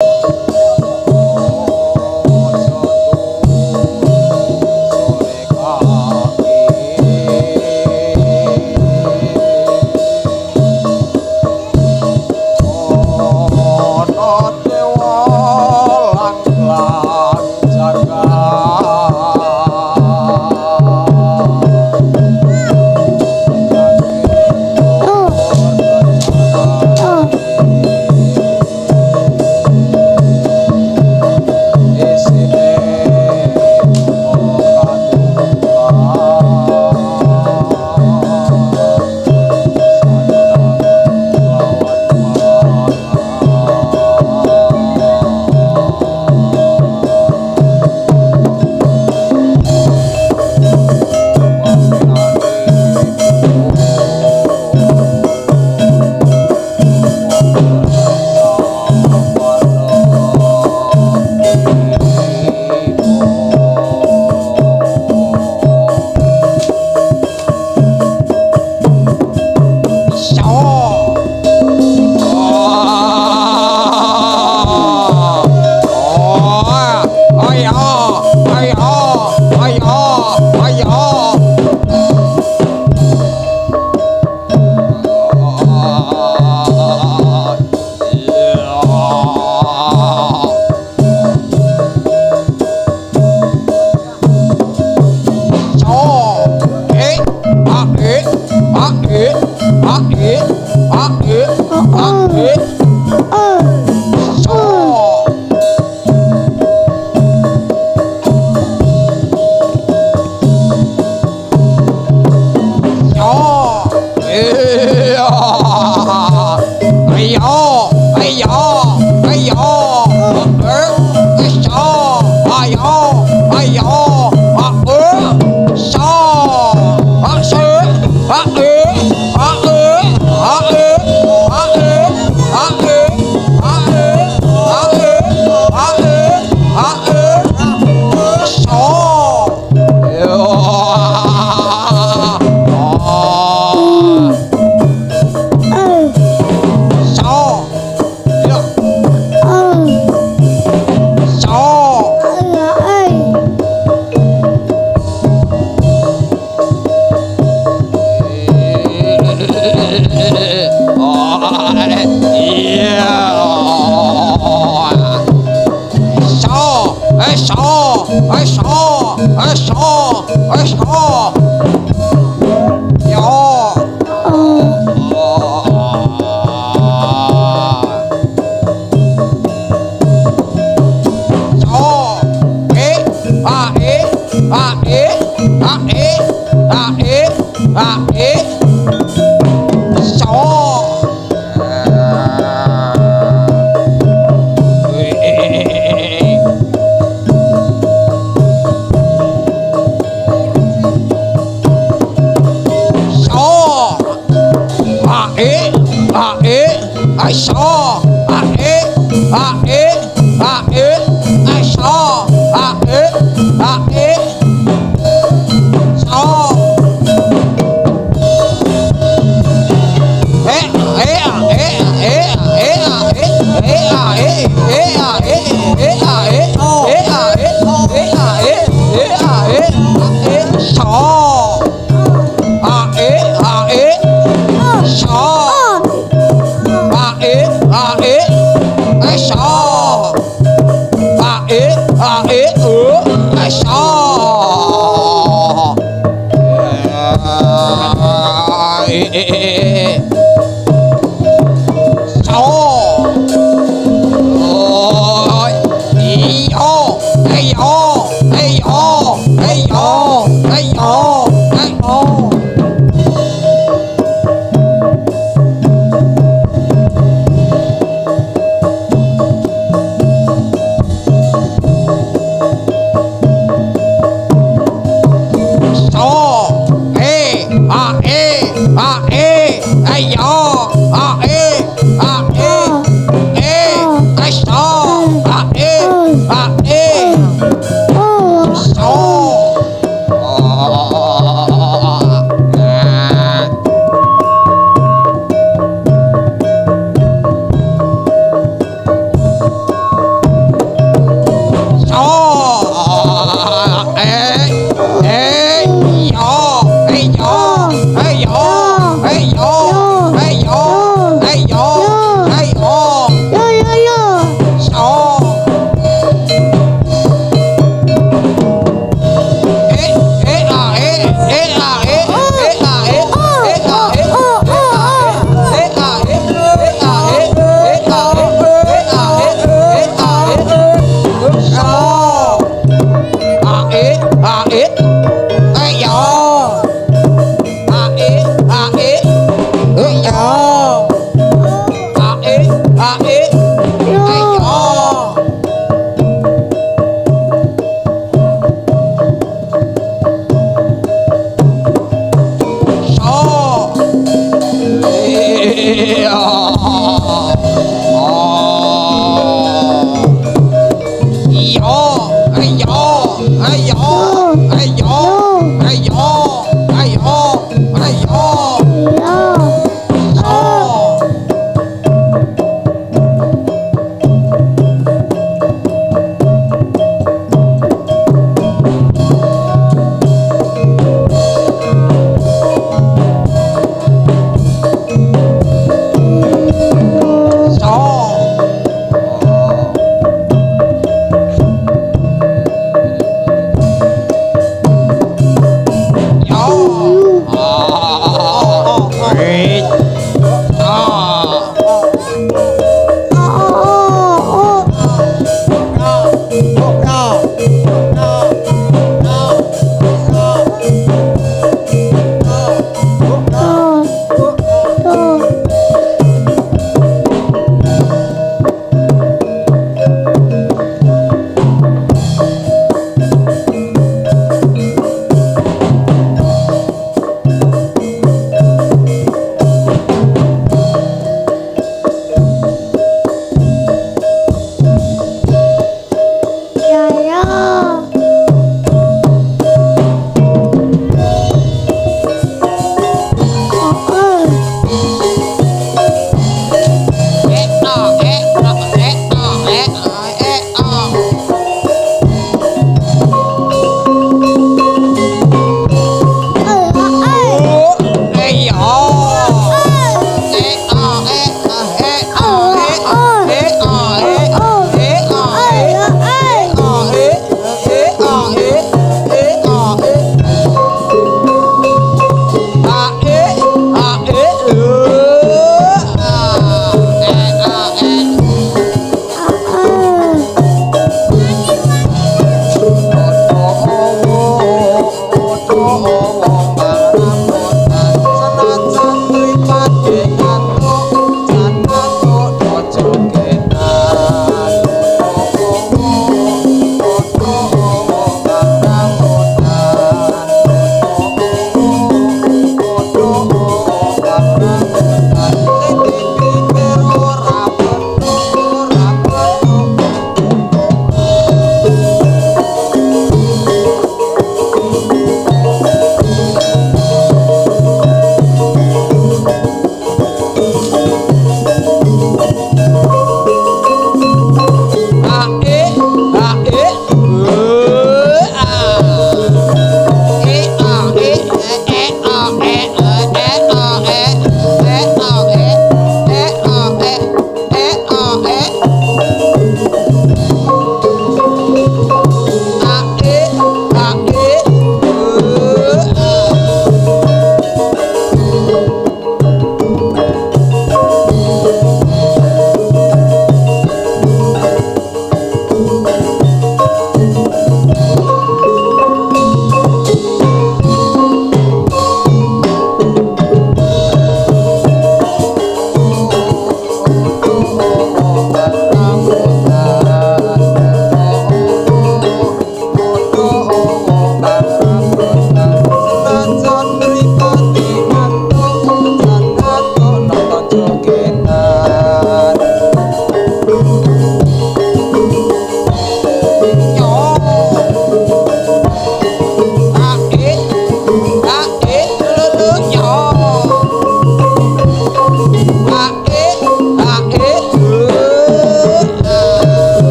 Música 哎烧，哎烧，哎烧，呀、哎！Bah, eux, un char. Oh! Oh. Hey.